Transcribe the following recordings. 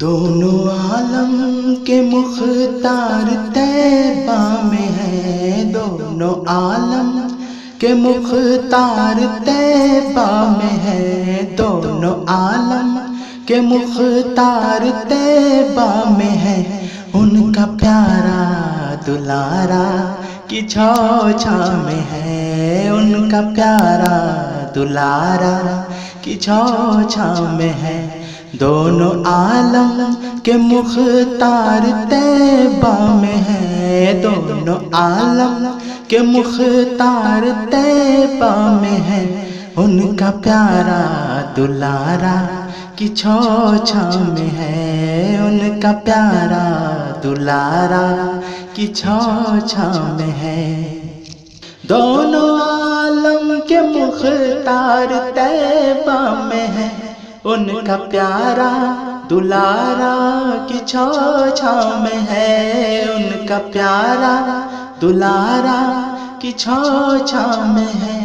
दोनों आलम के मुख्तार तैबा में है। दोनों आलम के मुख्तार तैबा में है। दोनों आलम के मुख्तार तैबा में है। उनका प्यारा दुलारा कि छो छा में है। उनका प्यारा दुलारा कि छो छा में है। दोनों आलम के मुख्तार तैबा में है। दोनों आलम के मुख्तार तैबा में है। उनका प्यारा दुलारा कि छो में है। उनका प्यारा दुलारा कि छा में है। दोनों आलम के मुख्तार तैबा में है। उनका प्यारा दुलारा कि छो में है। उनका प्यारा दुलारा कि छा में है।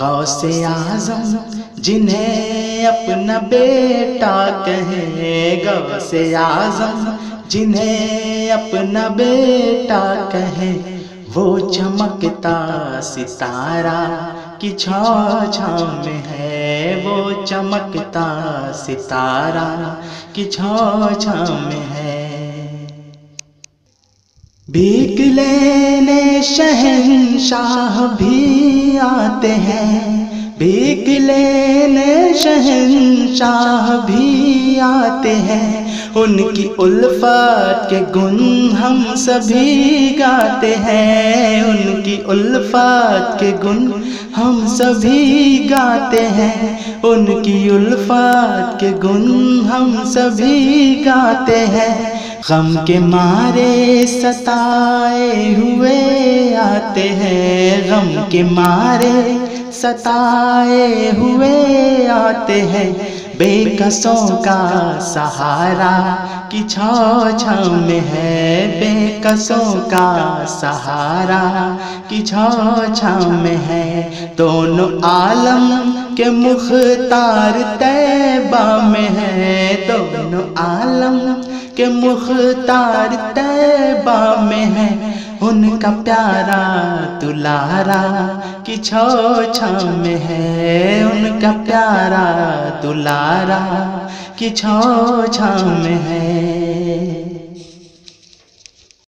गौसे आज़म जिन्हें अपना बेटा कहे। गौसे आज़म जिन्हें अपना बेटा कहे। वो चमकता सितारा कि छो छा में है वो चमकता सितारा की छो छा में है। भीख लेने शहनशाह भी आते हैं, भीख लेने शहनशाह भी आते हैं। उनकी उल्फत के गुण हम सभी गाते हैं, उनकी उल्फत के गुण हम सभी गाते हैं उनकी उल्फात के गुन हम सभी गाते हैं। गम के मारे सताए हुए आते हैं। गम के मारे सताए हुए आते हैं। बेकसों का सहारा कि छो में है बेकसों का सहारा कि में है दोनों आलम के मुख्तार तैबा में है। दोनों आलम के मुख्तार तैबा में है। उनका प्यारा दुलारा कि छो छ में है। उनका प्यारा दुलारा कि छो छ में है।